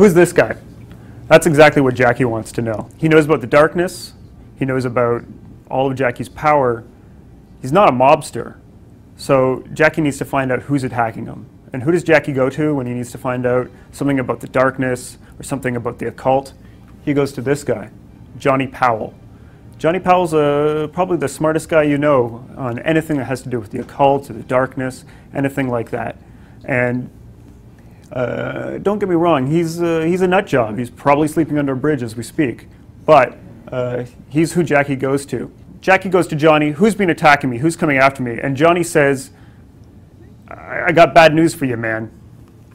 Who's this guy? That's exactly what Jackie wants to know. He knows about the darkness. He knows about all of Jackie's power. He's not a mobster. So Jackie needs to find out who's attacking him. And who does Jackie go to when he needs to find out something about the darkness or something about the occult? He goes to this guy, Johnny Powell. Johnny Powell's uh, probably the smartest guy you know on anything that has to do with the occult or the darkness, anything like that. And uh, don't get me wrong, he's, uh, he's a nut job. He's probably sleeping under a bridge as we speak. But uh, he's who Jackie goes to. Jackie goes to Johnny, who's been attacking me? Who's coming after me? And Johnny says, I, I got bad news for you, man.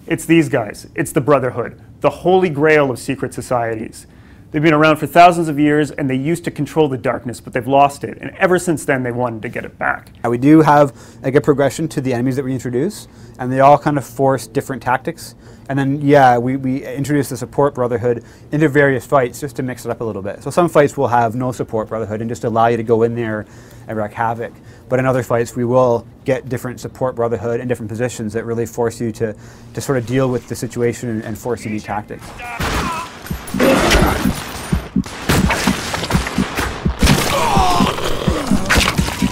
It's these guys. It's the Brotherhood, the holy grail of secret societies. They've been around for thousands of years and they used to control the darkness, but they've lost it. And ever since then, they wanted to get it back. We do have a good progression to the enemies that we introduce, and they all kind of force different tactics. And then, yeah, we, we introduce the support brotherhood into various fights just to mix it up a little bit. So some fights will have no support brotherhood and just allow you to go in there and wreak havoc. But in other fights, we will get different support brotherhood in different positions that really force you to, to sort of deal with the situation and, and force you to tactics.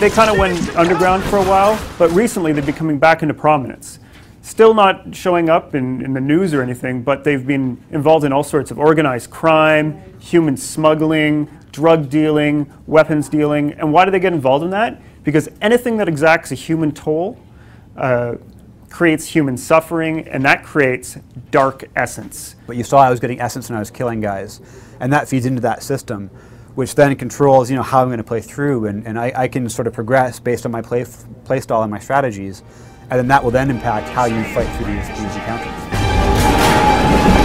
They kind of went underground for a while, but recently they've been coming back into prominence. Still not showing up in, in the news or anything, but they've been involved in all sorts of organized crime, human smuggling, drug dealing, weapons dealing. And why do they get involved in that? Because anything that exacts a human toll uh, creates human suffering, and that creates dark essence. But you saw I was getting essence and I was killing guys, and that feeds into that system which then controls you know how I'm going to play through, and, and I, I, can sort of progress based on my play, play style and my strategies, and then that will then impact how you fight through these, these encounters.